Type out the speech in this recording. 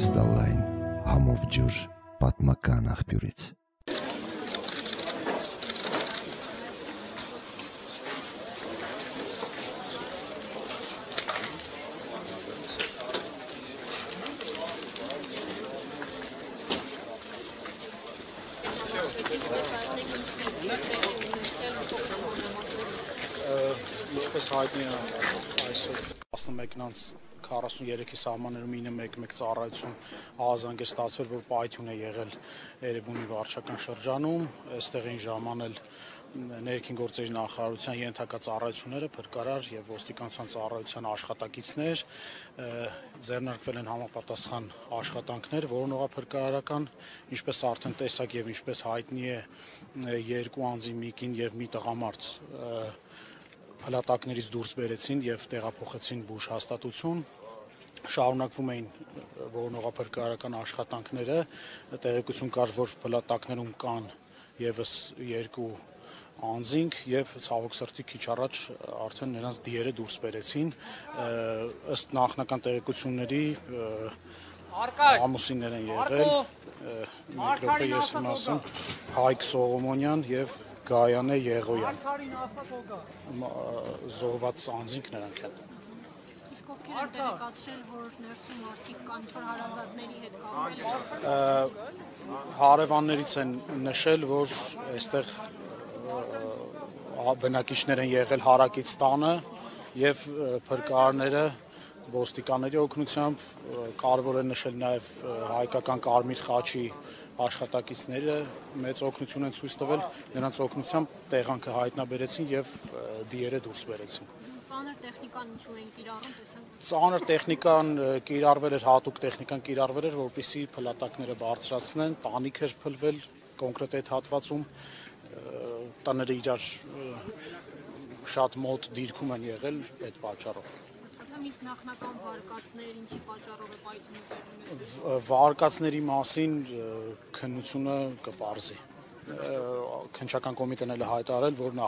կրիստալային համով ջուր պատմական աղբյուրից։ Ինչպես հայտնի է, այսօր 11-ից 43-ի սահմաններում 911 ծառայություն ահազանգ է ստացվել, որ պայթյուն է եղել Էրեբունի վարչական շրջանում, այստեղ էին ժամանել ներքին գործերի նախարարության ենթակա ծառայությունները, փրկարար եւ ոստիկանության ծառայության աշխատակիցներ, ձեռնարկվել են համապատասխան աշխատանքներ, որոնողափրկարարական, ինչպես արդեն տեսակ եւ ինչպես հայտնի է, երկու անձի մի կին եւ մի տղամարդ փլատակներից դուրս բերեցին եւ տեղափոխեցին բուժ հաստատություն շարունակվում էին որոնողափրկարարական աշխատանքները տեղեկություն կար որ փլատակներում կան եւս երկու անձինք եւ ցավոք սրտի քիչ առաջ արդեն նրանց դիերը դուրս բերեցին ըստ նախնական տեղեկությունների ամուսիններ են եղել մեկ րոպե ես իմ ասեմ Հայկ Սողոմոնյան եւ Գայանե Եղոյան զոհված անձինք նրանք են Իսկ ովքեր են տեղեկացրել, որ ներսում մարդիկ կան, որ հարազատների հետ կապել Հարևաններից են նշել, որ այստեղ բնակիչներ են եղել հարակից տանը եւ փրկարարները ոստիկանների օգնությամբ կարևոր է նշել նաեւ հայկական կարմիր խաչի աշխատակիցները մեծ օգնություն են ցույց տվել նրանց օգնությամբ տեղանքը հայտնաբերեցին եւ դիերը դուրս բերեցին Ծանր տեխնիկան ինչու են կիրառում, տեսանք։ Ծանր տեխնիկան կիրառվել էր, հատուկ տեխնիկան կիրառվել էր, որպեսզի փլատակները բարձրացնեն, տանիք էր փլվել կոնկրետ այդ հատվածում տաները իրար շատ մոտ դիրքում են եղել այդ պատճառով։ Իսկ նախնական վարկածներ ինչի պատճառով է պայթյունը Վարկածների մասին քննությունը կպարզի։ Քնչական կոմիտեն էլ հայտարարել, որ